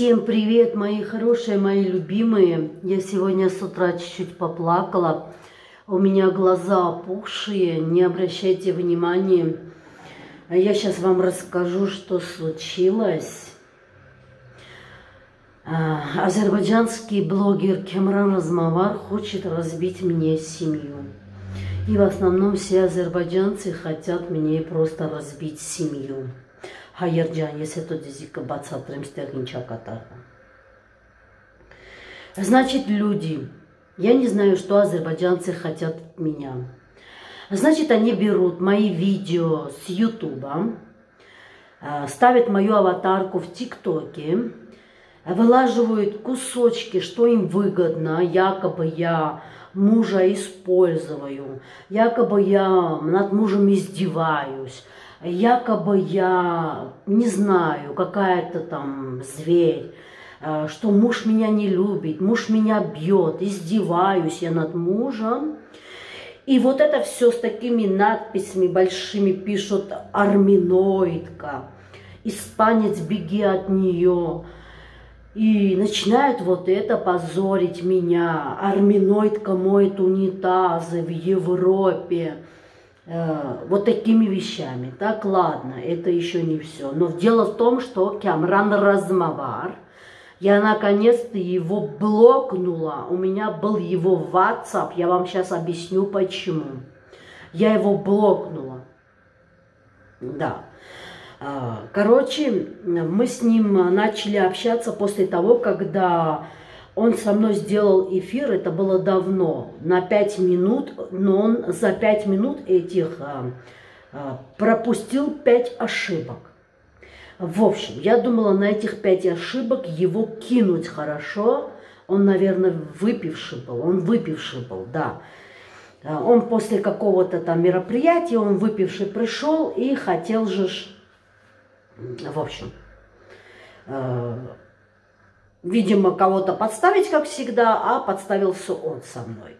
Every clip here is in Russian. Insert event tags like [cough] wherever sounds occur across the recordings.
Всем привет, мои хорошие, мои любимые. Я сегодня с утра чуть-чуть поплакала. У меня глаза опухшие, не обращайте внимания. Я сейчас вам расскажу, что случилось. А, азербайджанский блогер Кемран Размавар хочет разбить мне семью. И в основном все азербайджанцы хотят мне просто разбить семью Հայեր ջան, ես հետո դիզիկը բացատրեմ ստեղ ինչա կատարվում։ Значит, люди, я не знаю, что азербайджанцы хотят от меня. Значит, они берут мои видео с Ютуба, ставят мою аватарку в ТикТоке, вылаживают кусочки, что им выгодно, якобы я мужа использую, якобы я над мужем издеваюсь, якобы я, не знаю, какая-то там зверь, э, что муж меня не любит, муж меня бьет, издеваюсь я над мужем. И вот это все с такими надписями большими пишут «арминоидка», «испанец, беги от нее», и начинают вот это позорить меня. Арминоидка моет унитазы в Европе. Э, вот такими вещами. Так, ладно, это еще не все. Но дело в том, что Кямран Размавар, я наконец-то его блокнула. У меня был его WhatsApp, я вам сейчас объясню почему. Я его блокнула. Да. А, короче, мы с ним начали общаться после того, когда он со мной сделал эфир, это было давно, на 5 минут, но он за 5 минут этих а, а, пропустил 5 ошибок. В общем, я думала на этих 5 ошибок его кинуть хорошо. Он, наверное, выпивший был, он выпивший был, да. А, он после какого-то там мероприятия, он выпивший пришел и хотел же, в общем, а, видимо, кого-то подставить, как всегда, а подставился он со мной.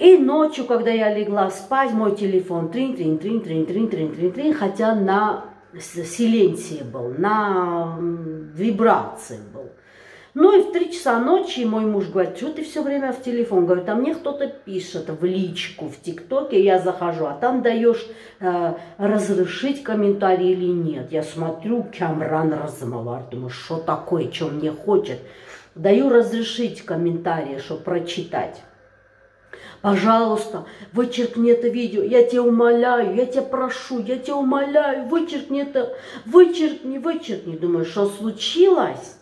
И ночью, когда я легла спать, мой телефон трин-трин-трин-трин-трин-трин-трин-трин, хотя на силенции был, на вибрации был. Ну и в три часа ночи мой муж говорит, что ты все время в телефон? Говорит, а мне кто-то пишет в личку, в ТикТоке, я захожу, а там даешь э, разрешить комментарий или нет. Я смотрю, Камран Размавар, думаю, что такое, что мне хочет. Даю разрешить комментарий, чтобы прочитать. Пожалуйста, вычеркни это видео, я тебя умоляю, я тебя прошу, я тебя умоляю, вычеркни это, вычеркни, вычеркни. Думаю, что случилось?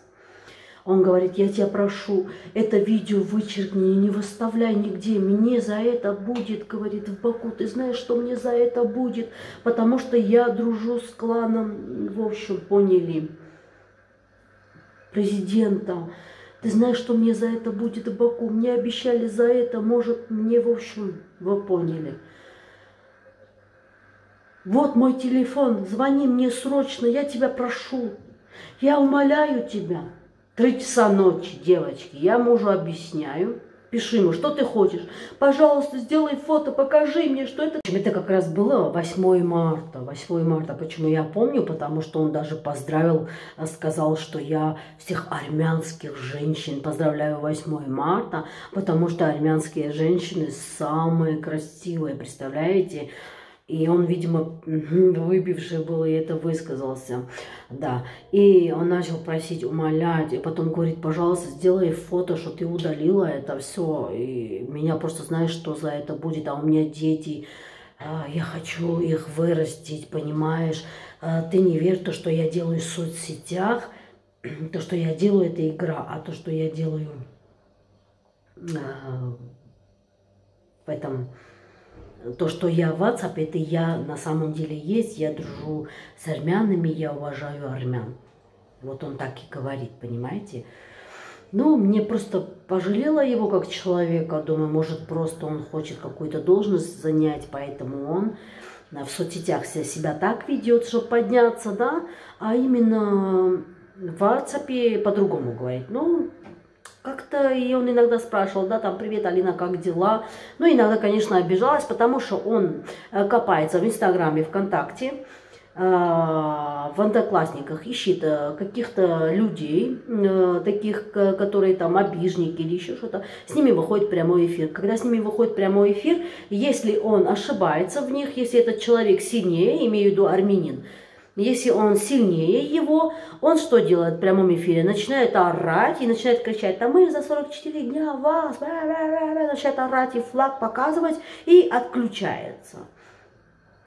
Он говорит, я тебя прошу, это видео вычеркни и не выставляй нигде. Мне за это будет, говорит, в Баку. Ты знаешь, что мне за это будет? Потому что я дружу с кланом, в общем, поняли, президента. Ты знаешь, что мне за это будет в Баку? Мне обещали за это, может, мне, в общем, вы поняли. Вот мой телефон, звони мне срочно, я тебя прошу. Я умоляю тебя. Три часа ночи, девочки, я мужу объясняю, пиши ему, что ты хочешь. Пожалуйста, сделай фото, покажи мне, что это. Это как раз было 8 марта. 8 марта, почему я помню? Потому что он даже поздравил, сказал, что я всех армянских женщин поздравляю 8 марта, потому что армянские женщины самые красивые, представляете? И он, видимо, [laughs] выпивший был, и это высказался. Да. И он начал просить, умолять. И потом говорит, пожалуйста, сделай фото, что ты удалила это все. И меня просто знаешь, что за это будет. А у меня дети, а, я хочу их вырастить, понимаешь? А, ты не верь то, что я делаю в соцсетях. [clears throat] То, что я делаю, это игра. А то, что я делаю а, в этом то, что я в WhatsApp, это я на самом деле есть, я дружу с армянами, я уважаю армян. Вот он так и говорит, понимаете? Ну, мне просто пожалела его как человека, думаю, может, просто он хочет какую-то должность занять, поэтому он в соцсетях себя так ведет, чтобы подняться, да, а именно в WhatsApp по-другому говорит. Ну, как-то и он иногда спрашивал, да, там, привет, Алина, как дела? Ну, иногда, конечно, обижалась, потому что он э, копается в Инстаграме, ВКонтакте, в одноклассниках ищет каких-то людей, таких, которые там обижники или еще что-то, с ними выходит прямой эфир. Когда с ними выходит прямой эфир, если он ошибается в них, если этот человек сильнее, имею в виду армянин, если он сильнее его, он что делает в прямом эфире? Начинает орать и начинает кричать, там мы за 44 дня вас, начинает орать и флаг показывать и отключается.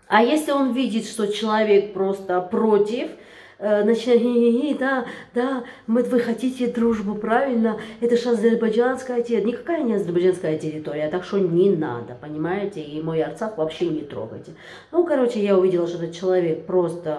А если он видит, что человек просто против, Э, начинает, да, да, мы, вы хотите дружбу, правильно, это же азербайджанская территория. Никакая не азербайджанская территория, так что не надо, понимаете, и мой Арцах вообще не трогайте. Ну, короче, я увидела, что этот человек просто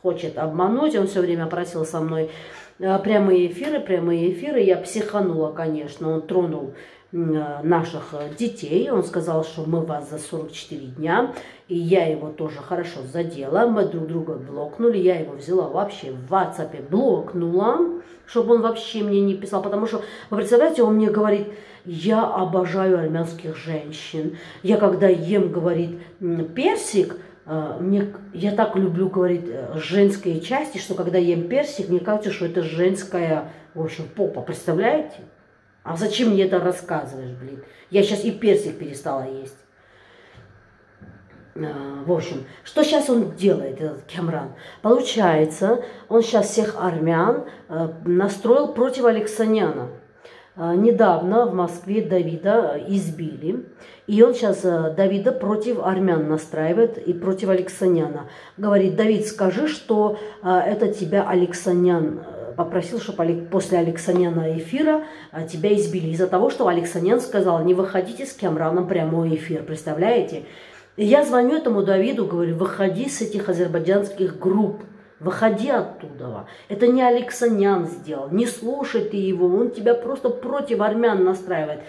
хочет обмануть, он все время просил со мной э, прямые эфиры, прямые эфиры, я психанула, конечно, он тронул наших э, детей. Он сказал, что мы вас за 44 дня, и я его тоже хорошо задела. Мы друг друга блокнули, я его взяла вообще в WhatsApp, блокнула, чтобы он вообще мне не писал, потому что, вы представляете, он мне говорит, я обожаю армянских женщин. Я когда ем, говорит, персик, э, мне, я так люблю, говорит, женские части, что когда ем персик, мне кажется, что это женская, в общем, попа, представляете? А зачем мне это рассказываешь, блин? Я сейчас и персик перестала есть. А, в общем, что сейчас он делает, этот Кемран? Получается, он сейчас всех армян э, настроил против Алексаняна. А, недавно в Москве Давида избили, и он сейчас э, Давида против армян настраивает и против Алексаняна. Говорит, Давид, скажи, что э, это тебя Алексанян попросил, чтобы после Алексаняна эфира а, тебя избили. Из-за того, что Алексанян сказал, не выходите с Кемраном прямой эфир, представляете? И я звоню этому Давиду, говорю, выходи с этих азербайджанских групп. Выходи оттуда. Это не Алексанян сделал. Не слушай ты его. Он тебя просто против армян настраивает.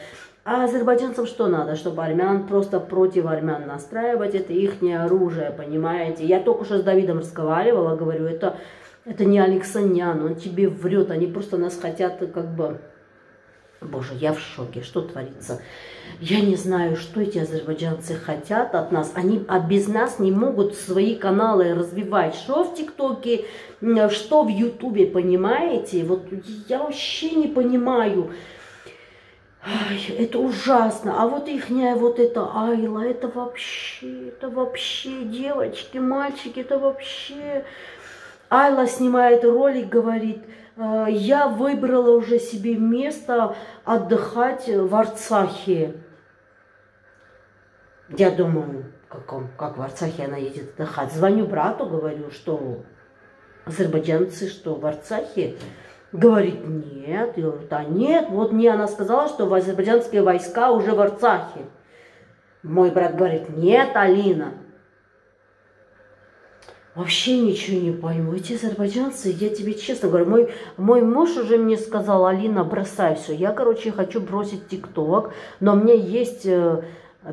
А азербайджанцам что надо? Чтобы армян просто против армян настраивать. Это их оружие, понимаете? Я только что с Давидом разговаривала, говорю, это это не Алексанян, он тебе врет, они просто нас хотят как бы... Боже, я в шоке, что творится? Я не знаю, что эти азербайджанцы хотят от нас. Они а без нас не могут свои каналы развивать. Что в ТикТоке, что в Ютубе, понимаете? Вот я вообще не понимаю. Ай, это ужасно. А вот ихняя вот эта Айла, это вообще, это вообще, девочки, мальчики, это вообще... Айла снимает ролик, говорит, «Э, я выбрала уже себе место отдыхать в Арцахе. Я думаю, как, он, как в Арцахе она едет отдыхать. Звоню брату, говорю, что азербайджанцы, что в Арцахе. Говорит, нет. Я говорю, да нет. Вот мне она сказала, что азербайджанские войска уже в Арцахе. Мой брат говорит, нет, Алина, Вообще ничего не пойму. Эти азербайджанцы, я тебе честно говорю, мой, мой муж уже мне сказал, Алина, бросай все. Я, короче, хочу бросить ТикТок, но меня есть э,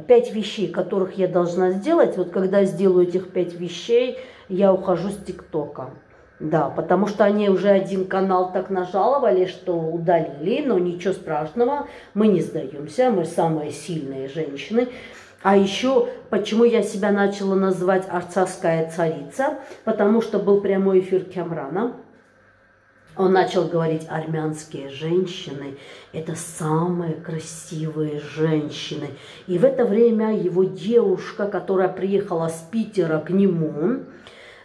пять вещей, которых я должна сделать. Вот когда сделаю этих пять вещей, я ухожу с ТикТока. Да, потому что они уже один канал так нажаловали, что удалили, но ничего страшного, мы не сдаемся, мы самые сильные женщины. А еще, почему я себя начала называть арцахская царица, потому что был прямой эфир Кямрана. Он начал говорить, армянские женщины – это самые красивые женщины. И в это время его девушка, которая приехала с Питера к нему,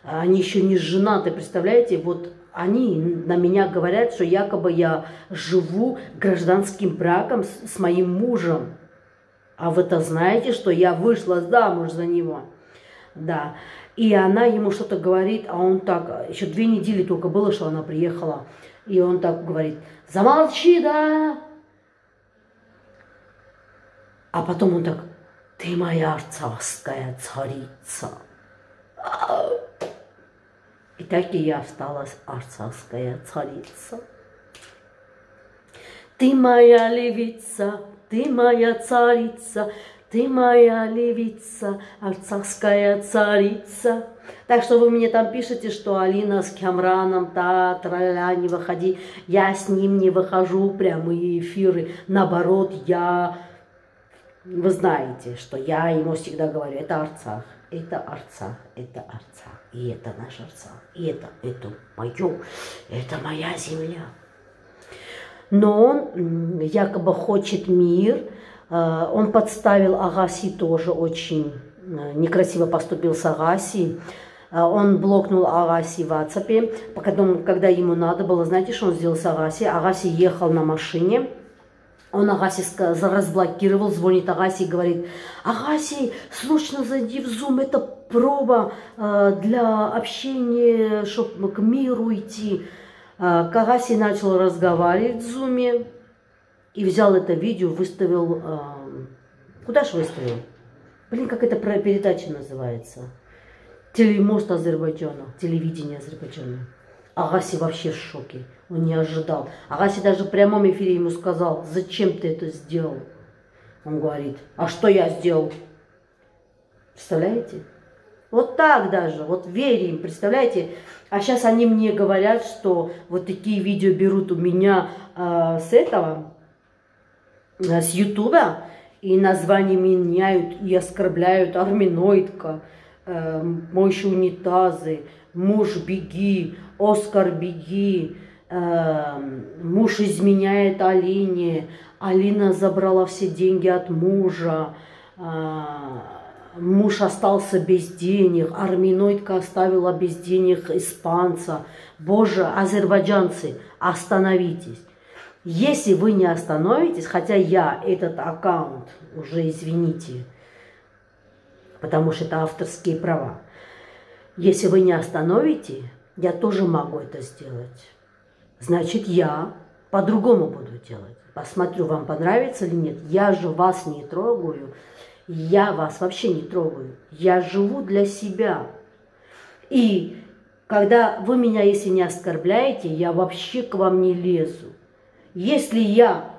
они еще не женаты, представляете, вот они на меня говорят, что якобы я живу гражданским браком с, с моим мужем. А вы-то знаете, что я вышла замуж за него. Да. И она ему что-то говорит, а он так, еще две недели только было, что она приехала. И он так говорит, замолчи, да. А потом он так, ты моя царская царица. И так и я осталась арцахская царица. Ты моя левица, ты моя царица, ты моя левица, арцахская царица. Так что вы мне там пишете, что Алина с Кямраном, та, траля, не выходи. Я с ним не выхожу, прямые эфиры. Наоборот, я... Вы знаете, что я ему всегда говорю, это Арцах. это Арцах, это Арцах, и это наш Арцах, и это, это мое, это моя земля. Но он якобы хочет мир, э, он подставил Агаси тоже очень э, некрасиво поступил с Агаси. Э, он блокнул Агаси в WhatsApp, потом, когда ему надо было, знаете, что он сделал с Агаси? Агаси ехал на машине, он Агаси разблокировал, звонит Агаси и говорит, Агаси, срочно зайди в Zoom, это проба для общения, чтобы к миру идти. Э, Агаси начал разговаривать в Zoom и взял это видео, выставил... Э, куда же выставил? Блин, как эта передача называется? Телемост Азербайджана, телевидение Азербайджана. Агаси вообще в шоке. Он не ожидал. Агаси даже в прямом эфире ему сказал, зачем ты это сделал? Он говорит, а что я сделал? Представляете? Вот так даже, вот верим, представляете? А сейчас они мне говорят, что вот такие видео берут у меня э, с этого, э, с Ютуба, и название меняют, и оскорбляют арминоидка, э, мойши унитазы, муж беги, Оскар беги, э, муж изменяет Алине, Алина забрала все деньги от мужа, э, муж остался без денег, арминоидка оставила без денег испанца. Боже, азербайджанцы, остановитесь. Если вы не остановитесь, хотя я этот аккаунт, уже извините, потому что это авторские права, если вы не остановите, я тоже могу это сделать. Значит, я по-другому буду делать. Посмотрю, вам понравится или нет. Я же вас не трогаю. Я вас вообще не трогаю. Я живу для себя. И когда вы меня, если не оскорбляете, я вообще к вам не лезу. Если я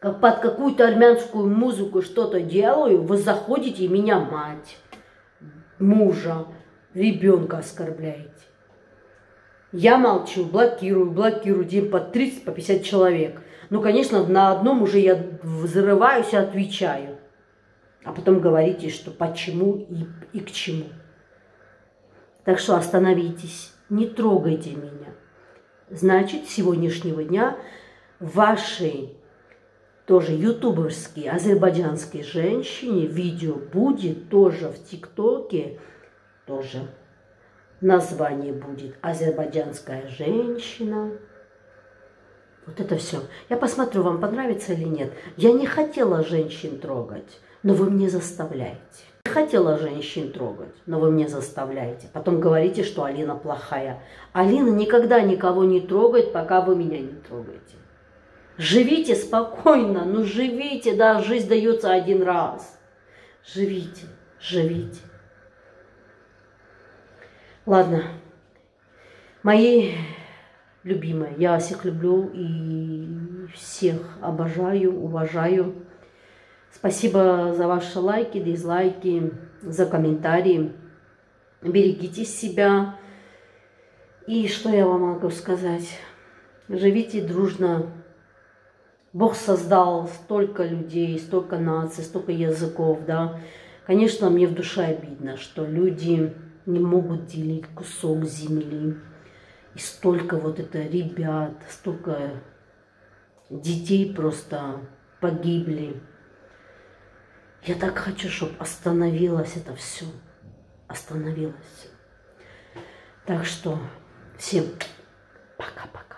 под какую-то армянскую музыку что-то делаю, вы заходите и меня мать, мужа, ребенка оскорбляете. Я молчу, блокирую, блокирую, день по 30, по 50 человек. Ну, конечно, на одном уже я взрываюсь и отвечаю. А потом говорите, что почему и, и к чему. Так что остановитесь, не трогайте меня. Значит, с сегодняшнего дня вашей тоже ютуберской азербайджанской женщине видео будет тоже в ТикТоке тоже название будет «Азербайджанская женщина». Вот это все. Я посмотрю, вам понравится или нет. Я не хотела женщин трогать, но вы мне заставляете. Не хотела женщин трогать, но вы мне заставляете. Потом говорите, что Алина плохая. Алина никогда никого не трогает, пока вы меня не трогаете. Живите спокойно, ну живите, да, жизнь дается один раз. Живите, живите. Ладно, мои любимые, я всех люблю и всех обожаю, уважаю. Спасибо за ваши лайки, дизлайки, за комментарии. Берегите себя. И что я вам могу сказать? Живите дружно. Бог создал столько людей, столько наций, столько языков, да. Конечно, мне в душе обидно, что люди не могут делить кусок земли. И столько вот это ребят, столько детей просто погибли. Я так хочу, чтобы остановилось это все. Остановилось. Так что всем пока-пока.